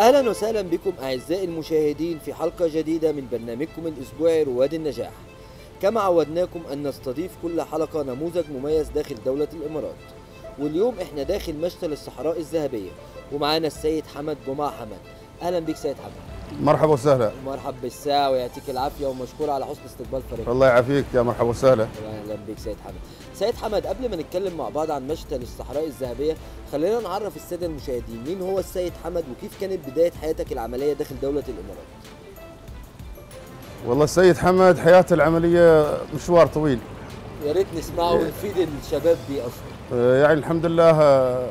أهلا وسهلا بكم أعزائي المشاهدين في حلقة جديدة من برنامجكم الأسبوعي رواد النجاح. كما عودناكم أن نستضيف كل حلقة نموذج مميز داخل دولة الإمارات. واليوم إحنا داخل مشتل الصحراء الذهبية. ومعانا السيد حمد جمعة حمد. أهلا بك سيد حمد. مرحبا وسهلا. مرحب بالساعة ويعطيك العافية ومشكور على حسن استقبال فريقك. الله يعافيك. يا مرحبا وسهلا. أهلا بك سيد حمد. سيد حمد قبل ما نتكلم مع بعض عن مشتل الصحراء الذهبية خلينا نعرف السادة المشاهدين مين هو السيد حمد وكيف كانت بداية حياتك العملية داخل دولة الإمارات؟ والله السيد حمد حياته العملية مشوار طويل. يا ريت نسمعه ونفيد الشباب بيه أصلا. آه، يعني الحمد لله آه،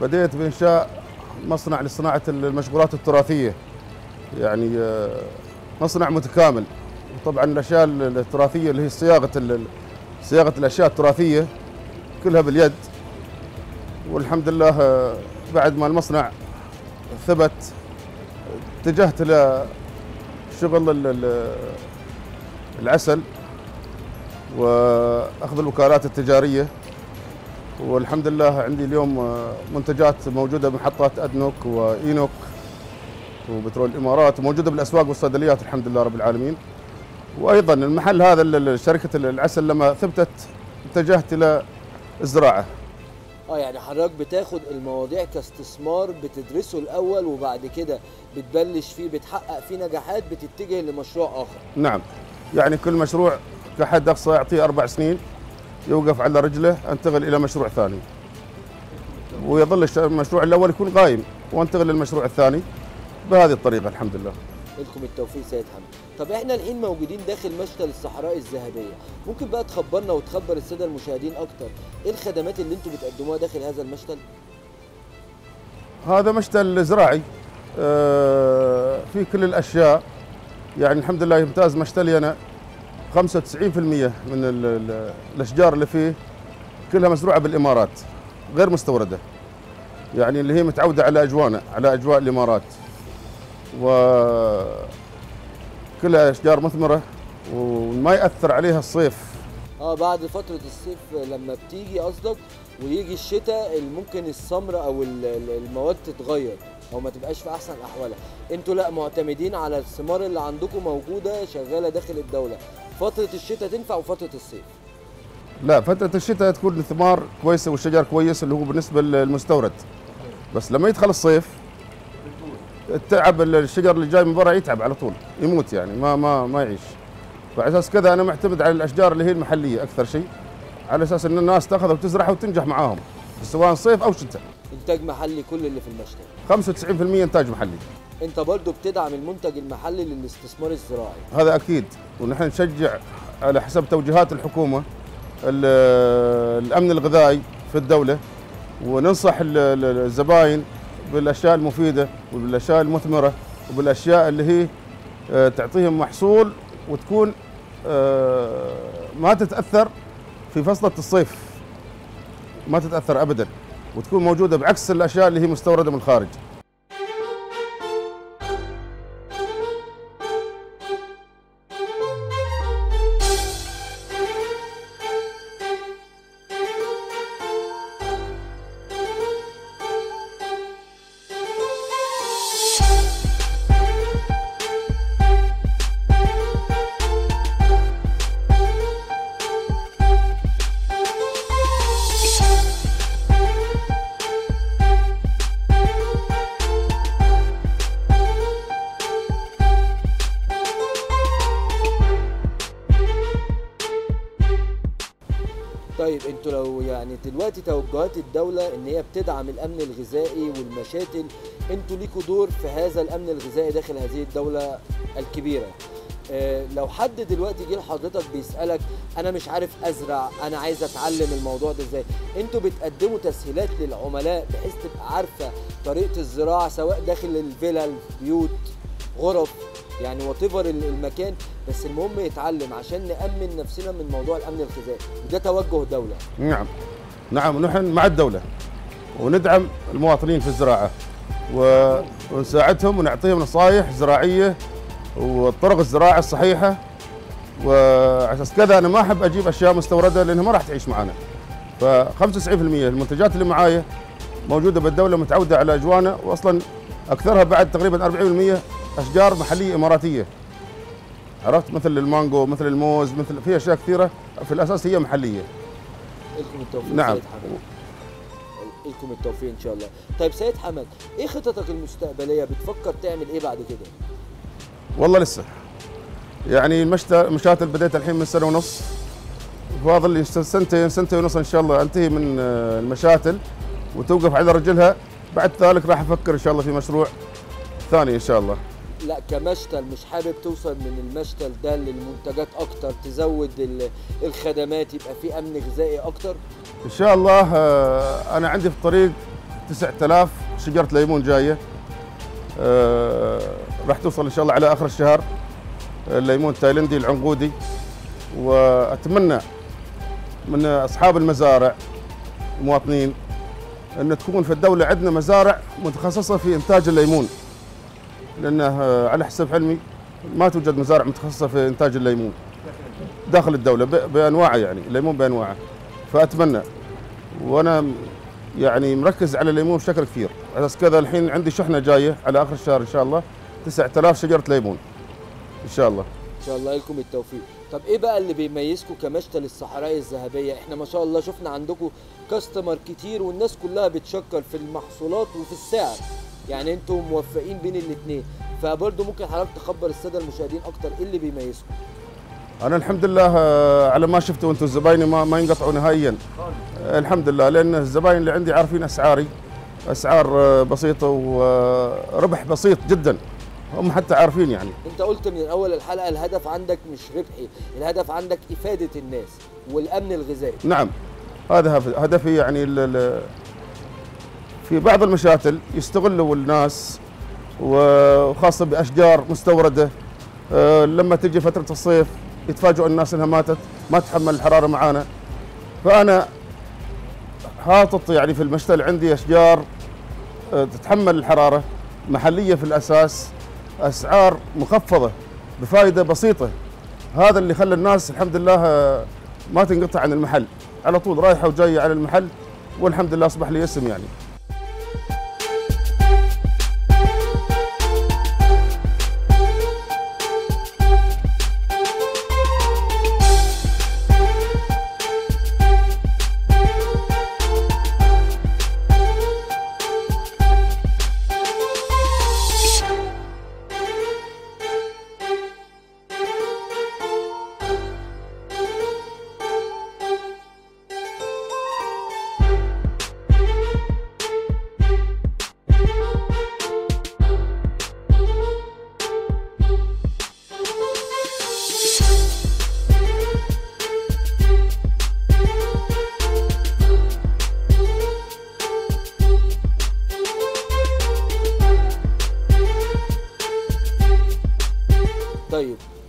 بديت بإنشاء مصنع لصناعة المشغولات التراثية. يعني آه، مصنع متكامل. طبعا الأشياء التراثية اللي هي صياغة صياغة الأشياء التراثية كلها باليد والحمد لله آه، بعد ما المصنع ثبت اتجهت إلى شغل ال- ال- العسل وأخذ الوكالات التجارية والحمد لله عندي اليوم آه، منتجات موجودة بمحطات أدنوك وإينوك وبترول الإمارات وموجوده بالأسواق والصيدليات الحمد لله رب العالمين. وأيضا المحل هذا شركة العسل لما ثبتت اتجهت إلى الزراعه آه يعني حضرتك بتاخد المواضيع كاستثمار بتدرسه الأول وبعد كده بتبلش فيه بتحقق فيه نجاحات بتتجه لمشروع آخر. نعم. يعني كل مشروع كحد أقصى يعطيه أربع سنين يوقف على رجله أنتقل إلى مشروع ثاني. ويظل المشروع الأول يكون قايم وأنتقل للمشروع الثاني. بهذه الطريقة الحمد لله. لكم التوفيق سيد حمد. طب إحنا الحين موجودين داخل مشتل الصحراء الذهبية. ممكن بقى تخبرنا وتخبر السادة المشاهدين أكتر. إيه الخدمات اللي أنتم بتقدموها داخل هذا المشتل؟ هذا مشتل زراعي. آه، في كل الأشياء. يعني الحمد لله يمتاز مشتلي أنا. 95% من ال- ال- الأشجار اللي فيه كلها مزروعة بالإمارات غير مستوردة. يعني اللي هي متعودة على أجوانا على أجواء الإمارات. و كلها أشجار مثمرة وما يأثر عليها الصيف. آه بعد فترة الصيف لما بتيجي قصدك ويجي الشتاء ممكن السمر أو ال- ال- المواد تتغير أو ما تبقاش في أحسن أحوالها. أنتوا لا معتمدين على الثمار اللي عندكم موجودة شغالة داخل الدولة. فترة الشتاء تنفع وفترة الصيف؟ لا فترة الشتاء تكون الثمار كويسة والشجر كويس اللي هو بالنسبة للمستورد. بس لما يدخل الصيف التعب الشجر اللي جاي من برا يتعب على طول يموت يعني ما ما ما يعيش. فعلى أساس كذا أنا معتمد على الأشجار اللي هي المحلية أكثر شيء على أساس إن الناس تأخذها وتزرعها وتنجح معاهم سواء صيف أو شتاء. إنتاج محلي كل اللي في المشتل 95% إنتاج محلي. أنت برضو بتدعم المنتج المحلي للاستثمار الزراعي. هذا أكيد. ونحن نشجع على حسب توجيهات الحكومة ال- الأمن الغذائي في الدولة وننصح ال- ال- الزباين بالأشياء المفيدة وبالأشياء المثمرة وبالأشياء اللي هي آه، تعطيهم محصول وتكون آه، ما تتأثر في فصلة الصيف. ما تتأثر ابدا وتكون موجودة بعكس الأشياء اللي هي مستوردة من الخارج. يعني دلوقتي توجهات الدولة إن هي بتدعم الأمن الغذائي والمشاتل أنتوا ليكوا دور في هذا الأمن الغذائي داخل هذه الدولة الكبيرة. آه لو حد دلوقتي جه لحضرتك بيسألك أنا مش عارف أزرع أنا عايز أتعلم الموضوع ده إزاي؟ أنتوا بتقدموا تسهيلات للعملاء بحيث تبقى عارفة طريقة الزراعة سواء داخل الفيلا البيوت غرف يعني وات المكان. بس المهم يتعلم عشان نأمن نفسنا من موضوع الأمن الغذائي وده توجه دولة نعم. نعم ونحن مع الدولة. وندعم المواطنين في الزراعة. و- ونساعدهم ونعطيهم نصائح زراعية والطرق الزراعة الصحيحة. وعلى أساس كذا أنا ما أحب أجيب أشياء مستوردة لأنها ما راح تعيش معنا ف 95% المنتجات اللي معايا موجودة بالدولة متعودة على اجوانا واصلا أكثرها بعد تقريبا 40% أشجار محلية إماراتية. عرفت؟ مثل المانجو مثل الموز مثل في أشياء كثيرة في الأساس هي محلية. لكم التوفيق نعم. سيد حمد. لكم التوفيق إن شاء الله. طيب سيد حمد إيه خططك المستقبلية؟ بتفكر تعمل إيه بعد كده؟ والله لسه. يعني المشت- المشاتل بديت الحين من سنة ونص. فاضل لي سنتين سنتين ونص إن شاء الله أنتهي من آه، المشاتل وتوقف على رجلها. بعد ذلك راح أفكر إن شاء الله في مشروع ثاني إن شاء الله. لا كمشتل مش حابب توصل من المشتل ده للمنتجات أكتر تزود ال- الخدمات يبقى في أمن غذائي أكتر؟ إن شاء الله آه، أنا عندي في الطريق 9000 شجرة ليمون جاية. آه، راح توصل إن شاء الله على آخر الشهر الليمون التايلندي العنقودي. وأتمنى من أصحاب المزارع المواطنين إن تكون في الدولة عندنا مزارع متخصصة في إنتاج الليمون. لأنه آه، على حسب علمي ما توجد مزارع متخصصة في إنتاج الليمون داخل الدولة بأنواعه يعني الليمون بأنواعه. فأتمنى وأنا يعني مركز على الليمون بشكل كثير. على كذا الحين عندي شحنة جاية على آخر الشهر إن شاء الله 9000 شجرة ليمون إن شاء الله. إن شاء الله لكم التوفيق. طب إيه بقى اللي بيميزكم كمشتل الصحراء الذهبية؟ إحنا ما شاء الله شفنا عندكم كاستمر كتير والناس كلها بتشكر في المحصولات وفي السعر. يعني أنتم موفقين بين الاثنين فبرضه ممكن حضرتك تخبر السادة المشاهدين أكتر إيه اللي بيميزكم؟ أنا الحمد لله آه، على ما شفتوا أنتم زبايني ما, ما ينقطعوا نهائيا. آه، الحمد لله لأن الزباين اللي عندي عارفين أسعاري. أسعار آه، بسيطة وربح بسيط جدا. هم حتى عارفين يعني. أنت قلت من اول الحلقة الهدف عندك مش ربحي الهدف عندك إفادة الناس والأمن الغذائي. نعم. هذا هدفي يعني ال- ال- في بعض المشاتل يستغلوا الناس وخاصة بأشجار مستوردة. آه، لما تجي فترة الصيف يتفاجئوا الناس إنها ماتت ما تحمل الحرارة معانا. فأنا حاطط يعني في المشتل عندي أشجار آه، تتحمل الحرارة محلية في الأساس أسعار مخفضة بفائدة بسيطة. هذا اللي خلى الناس الحمد لله آه، ما تنقطع عن المحل. على طول رايحة وجاية على المحل والحمد لله أصبح لي اسم يعني.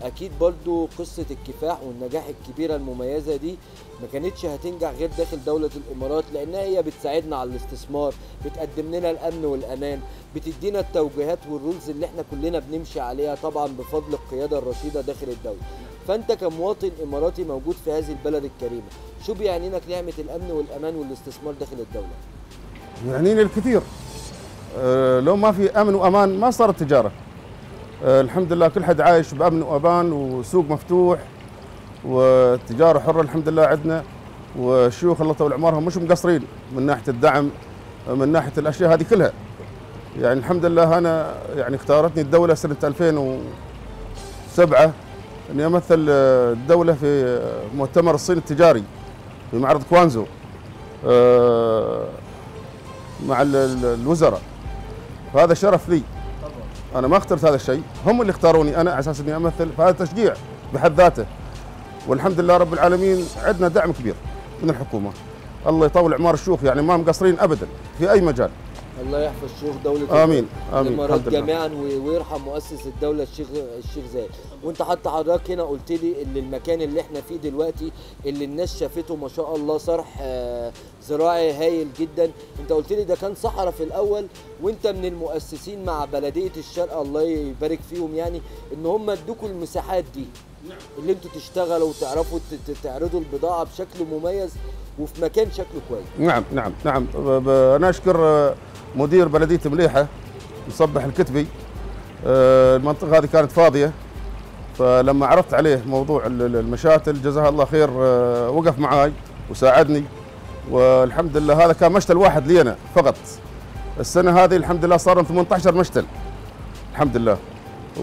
أكيد برضو قصة الكفاح والنجاح الكبيرة المميزة دي ما كانتش هتنجح غير داخل دولة الإمارات لانها هي بتساعدنا على الاستثمار بتقدم لنا الأمن والأمان بتدينا التوجيهات والرولز اللي إحنا كلنا بنمشي عليها طبعا بفضل القيادة الرشيدة داخل الدولة. فأنت كمواطن إماراتي موجود في هذه البلد الكريمة شو بيعني لك نعمة الأمن والأمان والاستثمار داخل الدولة؟ يعنيني الكثير. آه، لو ما في أمن وأمان ما صارت تجارة. الحمد لله كل حد عايش بامن وامان وسوق مفتوح وتجاره حره الحمد لله عندنا والشيوخ الله يطول عمرهم مش مقصرين من ناحيه الدعم من ناحيه الاشياء هذه كلها. يعني الحمد لله أنا يعني اختارتني الدولة سنه 2007 اني امثل آه، الدولة في آه، مؤتمر الصين التجاري في معرض كوانزو آه، مع ال- ال- الوزراء. فهذا شرف لي. أنا ما اخترت هذا الشيء. هم اللي اختاروني أنا على أساس إني أمثل فهذا تشجيع بحد ذاته. والحمد لله رب العالمين عندنا دعم كبير من الحكومة. الله يطول اعمار الشيوخ يعني ما مقصرين ابدا في أي مجال. الله يحفظ شيوخ دولة آمين آمين الإمارات جميعا ويرحم مؤسس الدولة الشيخ الشيخ زايد. وأنت حتى حضرتك هنا قلت لي إن المكان اللي إحنا فيه دلوقتي اللي الناس شافته ما شاء الله صرح آه، زراعي هايل جدا. أنت قلت لي ده كان صحراء في الأول وأنت من المؤسسين مع بلدية الشرق الله يبارك فيهم يعني إن هم ادوكوا المساحات دي. اللي أنتوا تشتغلوا وتعرفوا تعرضوا البضاعة بشكل مميز وفي مكان شكله كويس. نعم نعم نعم. أنا أشكر آه، مدير بلدية مليحة مصبح الكتبي. آه، المنطقة هذه كانت فاضية فلما عرضت عليه موضوع ال- ال- المشاتل جزاه الله خير آه، وقف معاي وساعدني. والحمد لله هذا كان مشتل واحد لي أنا فقط. السنة هذه الحمد لله صار 18 مشتل. الحمد لله.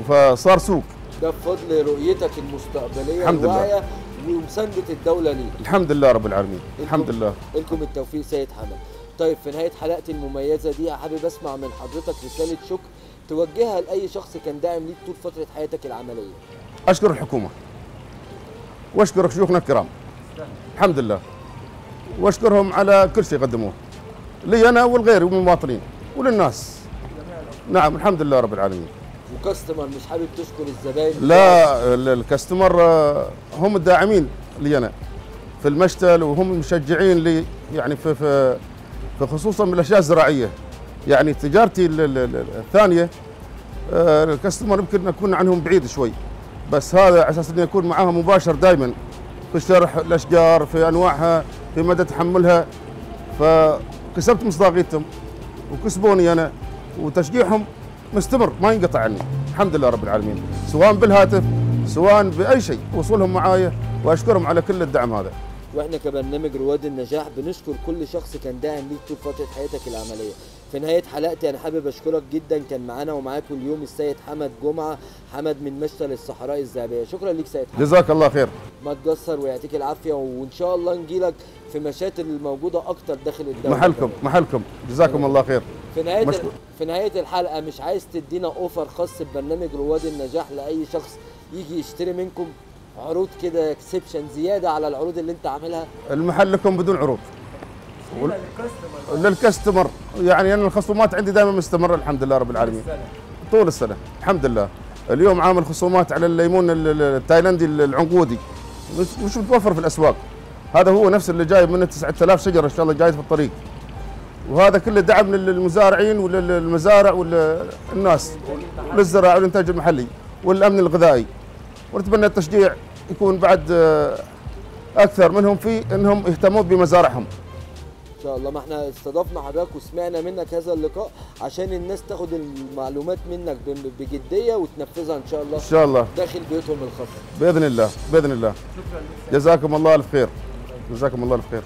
فصار سوق. ده بفضل رؤيتك المستقبلية الحمد لله. ومسانده الدولة ليك. الحمد لله رب العالمين. الحمد لله. لكم التوفيق سيد حمد. طيب في نهاية حلقتي المميزة دي حابب أسمع من حضرتك رسالة شكر توجهها لأي شخص كان داعم ليك طول فترة حياتك العملية. أشكر الحكومة. وأشكر شيوخنا الكرام. الحمد لله. وأشكرهم على كل شيء قدموه. لي أنا والغير من المواطنين وللناس. نعم الحمد لله رب العالمين. وكاستمر مش حابب تشكر الزباين. لا ال- الكاستمر آه، هم الداعمين لي أنا في المشتل وهم المشجعين لي يعني في في, في خصوصا بالاشياء الزراعية. يعني تجارتي ال- ال- ال- الثانية آه، الكاستمر يمكن أكون عنهم بعيد شوي بس هذا على أساس إني أكون معاهم مباشر دائما في شرح الأشجار في أنواعها في مدى تحملها. فكسبت مصداقيتهم وكسبوني أنا وتشجيعهم مستمر ما ينقطع عني. الحمد لله رب العالمين. سواء بالهاتف سواء بأي شيء وصولهم معايا وأشكرهم على كل الدعم هذا. وإحنا كبرنامج رواد النجاح بنشكر كل شخص كان داعم ليك طول فترة حياتك العملية. في نهاية حلقتي أنا حابب أشكرك جدا كان معانا ومعاكم اليوم السيد حمد جمعة حمد من مشتل الصحراء الذهبية. شكرا ليك سيد حمد. جزاك الله خير. ما تقصر ويعطيك العافية وإن شاء الله نجيلك في مشاتل الموجودة أكتر داخل الدولة. محلكم محلكم. جزاكم الله خير. في نهاية مشكور. في نهاية الحلقة مش عايز تدينا offer خاص ببرنامج رواد النجاح لأي شخص يجي يشتري منكم عروض كده exception زيادة على العروض اللي انت عاملها؟ المحل لكم بدون عروض. وال- للكستمر يعني أنا الخصومات عندي دائما مستمرة الحمد لله رب العالمين. طول السنة. الحمد لله. اليوم عامل خصومات على الليمون ال- ال- التايلندي العنقودي. مش مش متوفر في الأسواق. هذا هو نفس اللي جايب منه 9000 شجرة. إن شاء الله جايت في الطريق. وهذا كله دعم للمزارعين وللمزارع والناس للزراعة والإنتاج المحلي والأمن الغذائي. ونتمنى التشجيع يكون بعد آه، أكثر منهم في إنهم يهتمون بمزارعهم. إن شاء الله. ما إحنا استضفنا حضرتك وسمعنا منك هذا اللقاء عشان الناس تاخد المعلومات منك بجدية وتنفذها إن شاء الله إن شاء الله. داخل بيوتهم الخاصه بإذن الله بإذن الله. جزاكم الله الف خير جزاكم الله الف خير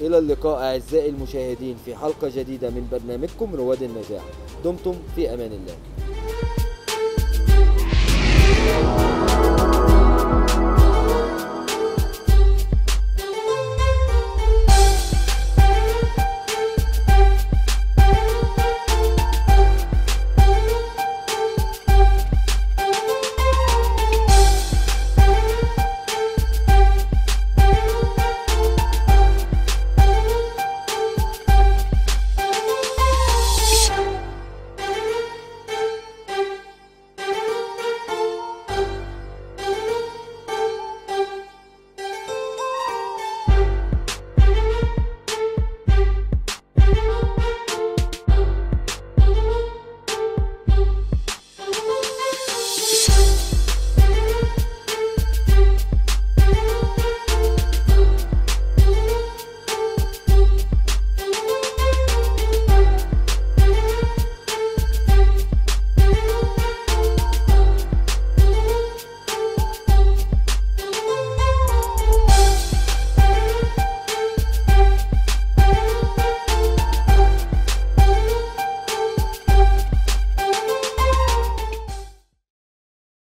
إلى اللقاء أعزائي المشاهدين في حلقة جديدة من برنامجكم رواد النجاح. دمتم في أمان الله.